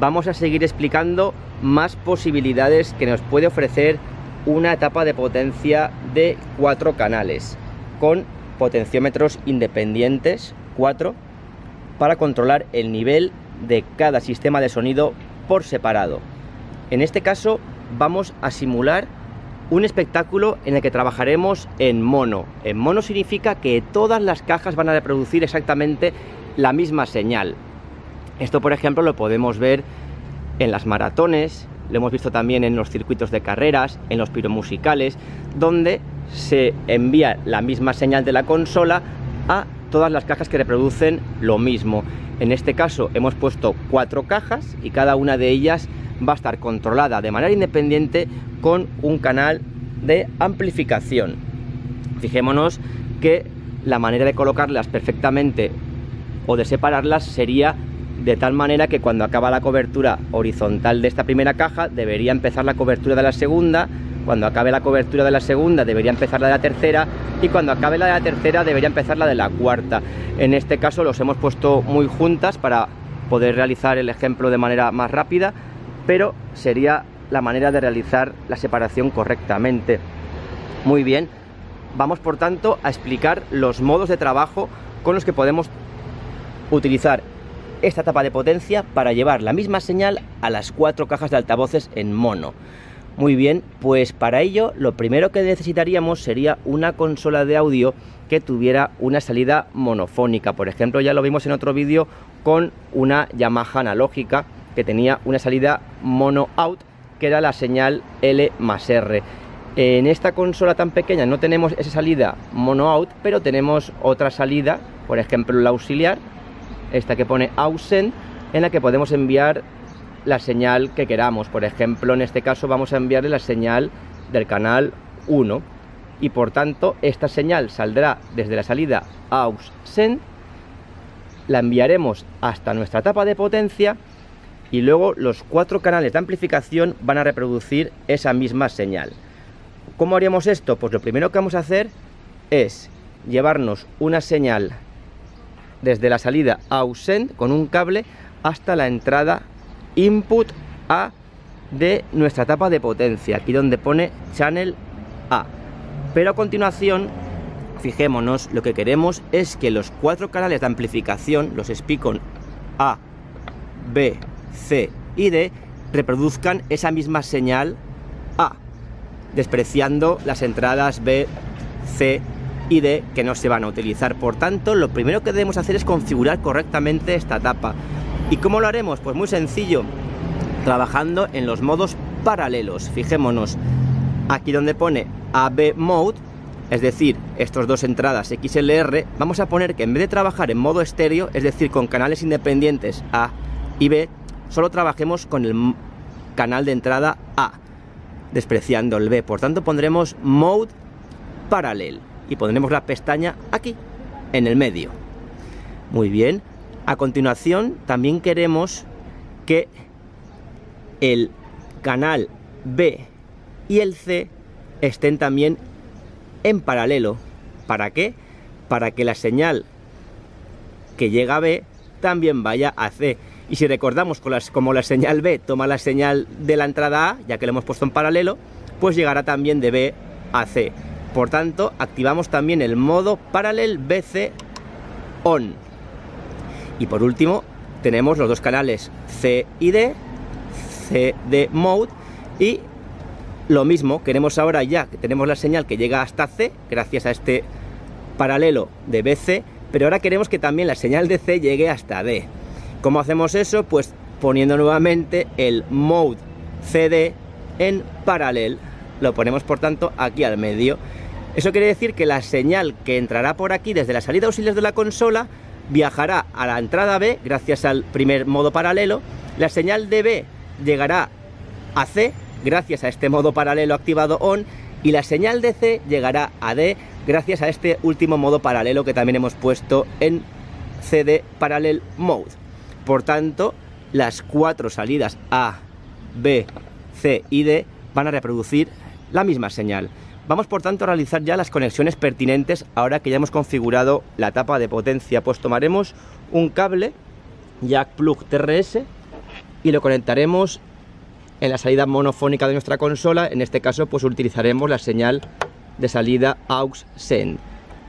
vamos a seguir explicando más posibilidades que nos puede ofrecer una etapa de potencia de cuatro canales con potenciómetros independientes, 4, para controlar el nivel de cada sistema de sonido por separado. En este caso vamos a simular un espectáculo en el que trabajaremos en mono. En mono significa que todas las cajas van a reproducir exactamente la misma señal. Esto, por ejemplo, lo podemos ver en las maratones, lo hemos visto también en los circuitos de carreras, en los piromusicales, donde se envía la misma señal de la consola a todas las cajas que reproducen lo mismo. En este caso hemos puesto cuatro cajas y cada una de ellas va a estar controlada de manera independiente con un canal de amplificación. Fijémonos que la manera de colocarlas perfectamente o de separarlas sería de tal manera que cuando acaba la cobertura horizontal de esta primera caja debería empezar la cobertura de la segunda, cuando acabe la cobertura de la segunda debería empezar la de la tercera y cuando acabe la de la tercera debería empezar la de la cuarta. En este caso los hemos puesto muy juntas para poder realizar el ejemplo de manera más rápida, pero sería la manera de realizar la separación correctamente. Muy bien, vamos por tanto a explicar los modos de trabajo con los que podemos utilizar esta tapa de potencia para llevar la misma señal a las cuatro cajas de altavoces en mono. Muy bien, pues para ello lo primero que necesitaríamos sería una consola de audio que tuviera una salida monofónica. Por ejemplo, ya lo vimos en otro vídeo con una Yamaha analógica que tenía una salida mono out, que era la señal L más R. En esta consola tan pequeña no tenemos esa salida mono out, pero tenemos otra salida, por ejemplo la auxiliar, esta que pone ausen, en la que podemos enviar la señal que queramos. Por ejemplo, en este caso vamos a enviarle la señal del canal 1 y por tanto esta señal saldrá desde la salida aux send, la enviaremos hasta nuestra tapa de potencia y luego los cuatro canales de amplificación van a reproducir esa misma señal. ¿Cómo haríamos esto? Pues lo primero que vamos a hacer es llevarnos una señal desde la salida AUSENT con un cable hasta la entrada input A de nuestra tapa de potencia, aquí donde pone channel A. Pero a continuación, fijémonos, lo que queremos es que los cuatro canales de amplificación, los Spicon A, B, C y D, reproduzcan esa misma señal A, despreciando las entradas B, C y D que no se van a utilizar. Por tanto, lo primero que debemos hacer es configurar correctamente esta tapa. ¿Y cómo lo haremos? Pues muy sencillo, trabajando en los modos paralelos. Fijémonos, aquí donde pone AB Mode, es decir, estos dos entradas XLR, vamos a poner que en vez de trabajar en modo estéreo, es decir, con canales independientes A y B, solo trabajemos con el canal de entrada A, despreciando el B. Por tanto, pondremos Mode Parallel y pondremos la pestaña aquí, en el medio. Muy bien, a continuación, también queremos que el canal B y el C estén también en paralelo. ¿Para qué? Para que la señal que llega a B también vaya a C. Y si recordamos como la señal B toma la señal de la entrada A, ya que lo hemos puesto en paralelo, pues llegará también de B a C. Por tanto, activamos también el modo Parallel BC On. Y por último, tenemos los dos canales C y D, CD Mode y lo mismo, queremos ahora ya que tenemos la señal que llega hasta C, gracias a este paralelo de BC, pero ahora queremos que también la señal de C llegue hasta D. ¿Cómo hacemos eso? Pues poniendo nuevamente el Mode CD en paralelo. Lo ponemos por tanto aquí al medio. Eso quiere decir que la señal que entrará por aquí desde la salida auxiliar de la consola viajará a la entrada B gracias al primer modo paralelo, la señal de B llegará a C gracias a este modo paralelo activado ON y la señal de C llegará a D gracias a este último modo paralelo que también hemos puesto en CD Parallel Mode. Por tanto, las cuatro salidas A, B, C y D van a reproducir la misma señal. Vamos por tanto a realizar ya las conexiones pertinentes ahora que ya hemos configurado la tapa de potencia. Pues tomaremos un cable jack plug TRS y lo conectaremos en la salida monofónica de nuestra consola. En este caso pues utilizaremos la señal de salida AUX SEND.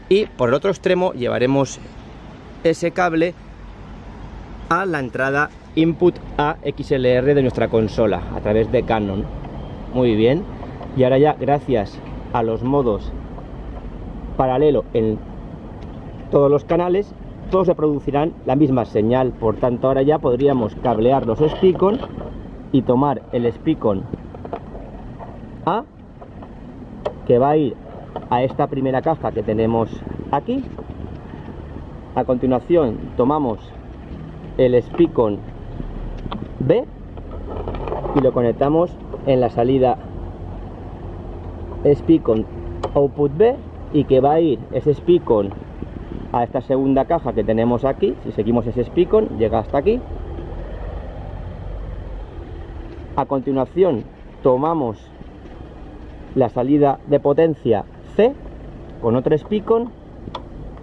Y por el otro extremo llevaremos ese cable a la entrada input a XLR de nuestra consola a través de Canon. Muy bien. Y ahora ya gracias a los modos paralelo en todos los canales, todos se producirán la misma señal. Por tanto, ahora ya podríamos cablear los Spicon y tomar el Spicon A que va a ir a esta primera caja que tenemos aquí. A continuación tomamos el Spicon B y lo conectamos en la salida Spicon Output B y que va a ir ese Spicon a esta segunda caja que tenemos aquí. Si seguimos ese Spicon, llega hasta aquí. A continuación tomamos la salida de potencia C con otro Spicon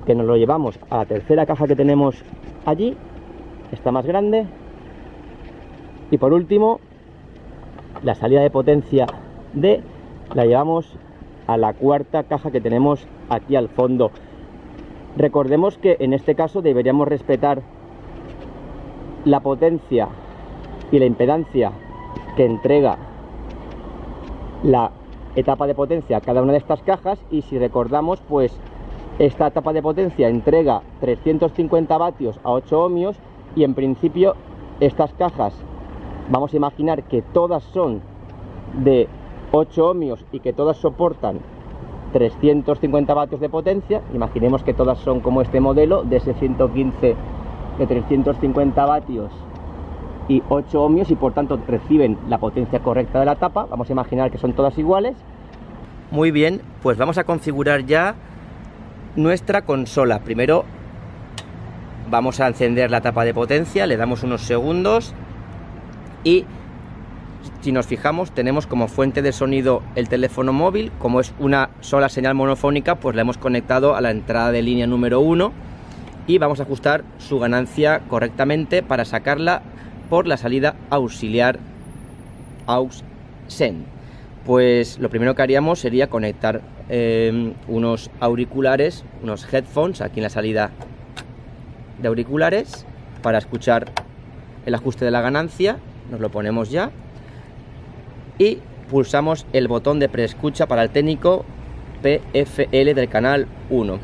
que nos lo llevamos a la tercera caja que tenemos allí, esta más grande. Y por último, la salida de potencia D la llevamos a la cuarta caja que tenemos aquí al fondo. Recordemos que en este caso deberíamos respetar la potencia y la impedancia que entrega la etapa de potencia a cada una de estas cajas y si recordamos pues esta etapa de potencia entrega 350 vatios a 8 ohmios y en principio estas cajas vamos a imaginar que todas son de 8 ohmios y que todas soportan 350 vatios de potencia imaginemos que todas son como este modelo de ese 115 de 350 vatios y 8 ohmios y por tanto reciben la potencia correcta de la tapa. Vamos a imaginar que son todas iguales. Muy bien pues vamos a configurar ya nuestra consola. Primero vamos a encender la tapa de potencia le damos unos segundos y si nos fijamos, tenemos como fuente de sonido el teléfono móvil, como es una sola señal monofónica, pues la hemos conectado a la entrada de línea número 1 y vamos a ajustar su ganancia correctamente para sacarla por la salida auxiliar AUX SEND. Pues lo primero que haríamos sería conectar eh, unos auriculares, unos headphones aquí en la salida de auriculares para escuchar el ajuste de la ganancia. Nos lo ponemos ya y pulsamos el botón de preescucha para el técnico PFL del canal 1.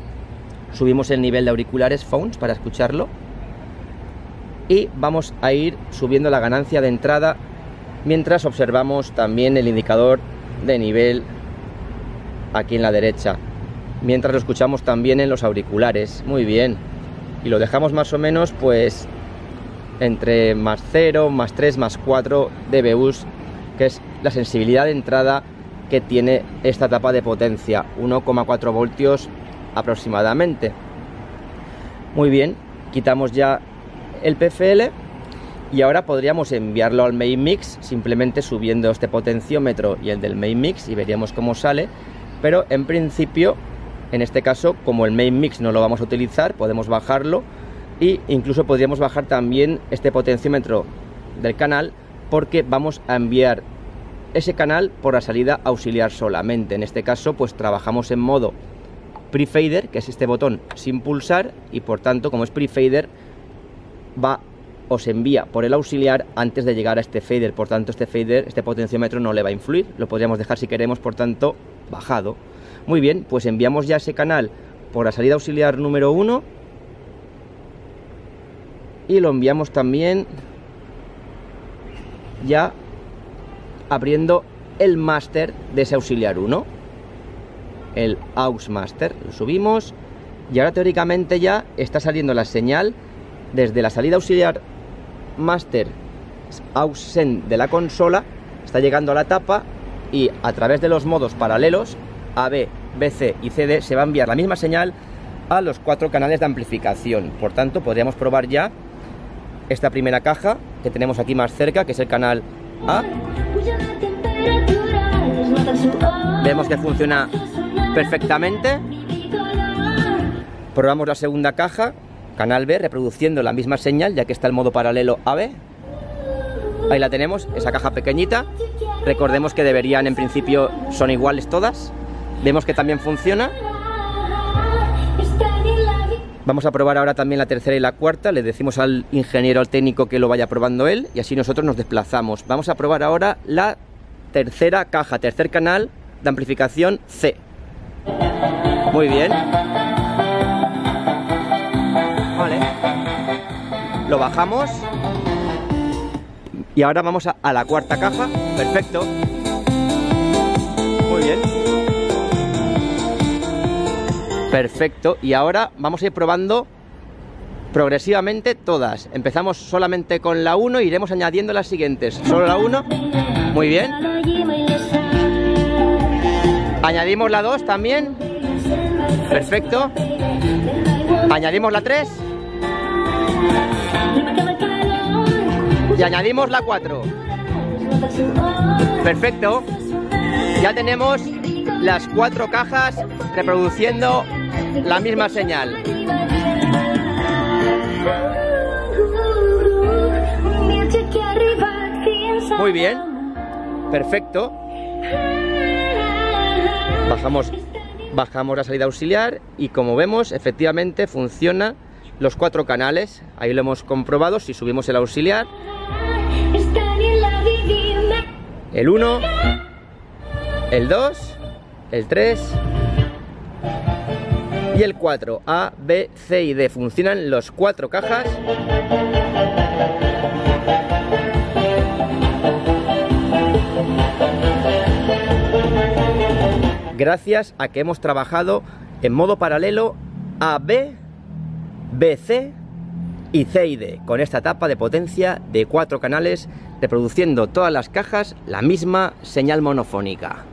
Subimos el nivel de auriculares phones para escucharlo y vamos a ir subiendo la ganancia de entrada mientras observamos también el indicador de nivel aquí en la derecha. Mientras lo escuchamos también en los auriculares. Muy bien. Y lo dejamos más o menos pues entre más 0 más 3 más 4 dBus que es la sensibilidad de entrada que tiene esta tapa de potencia, 1,4 voltios aproximadamente. Muy bien, quitamos ya el PFL y ahora podríamos enviarlo al main mix simplemente subiendo este potenciómetro y el del main mix y veríamos cómo sale, pero en principio en este caso como el main mix no lo vamos a utilizar podemos bajarlo e incluso podríamos bajar también este potenciómetro del canal porque vamos a enviar ese canal por la salida auxiliar solamente. En este caso, pues trabajamos en modo prefader, que es este botón sin pulsar, y por tanto, como es prefader, va os envía por el auxiliar antes de llegar a este fader. Por tanto, este fader, este potenciómetro no le va a influir. Lo podríamos dejar si queremos, por tanto, bajado. Muy bien, pues enviamos ya ese canal por la salida auxiliar número 1 y lo enviamos también ya abriendo el máster de ese auxiliar 1 el aux master lo subimos y ahora teóricamente ya está saliendo la señal desde la salida auxiliar master aux send de la consola. Está llegando a la tapa y a través de los modos paralelos AB, BC y CD se va a enviar la misma señal a los cuatro canales de amplificación. Por tanto podríamos probar ya esta primera caja que tenemos aquí más cerca que es el canal A Vemos que funciona perfectamente. Probamos la segunda caja, canal B, reproduciendo la misma señal, ya que está el modo paralelo AB. Ahí la tenemos, esa caja pequeñita. Recordemos que deberían, en principio, son iguales todas. Vemos que también funciona. Vamos a probar ahora también la tercera y la cuarta. Le decimos al ingeniero, al técnico que lo vaya probando él y así nosotros nos desplazamos. Vamos a probar ahora la tercera caja, tercer canal de amplificación C. Muy bien. Vale. Lo bajamos. Y ahora vamos a, a la cuarta caja. Perfecto. Muy bien. Perfecto. Y ahora vamos a ir probando progresivamente todas. Empezamos solamente con la 1 y iremos añadiendo las siguientes. Solo la 1. Muy bien. Añadimos la 2 también. Perfecto. Añadimos la 3. Y añadimos la 4. Perfecto. Ya tenemos las cuatro cajas reproduciendo la misma señal. Muy bien. Perfecto. Bajamos, bajamos la salida auxiliar y como vemos, efectivamente funciona los cuatro canales. Ahí lo hemos comprobado. Si subimos el auxiliar, el 1, el 2, el 3 y el 4. A, B, C y D. Funcionan los cuatro cajas. Gracias a que hemos trabajado en modo paralelo A, B, B, C y C y D, con esta etapa de potencia de cuatro canales, reproduciendo todas las cajas la misma señal monofónica.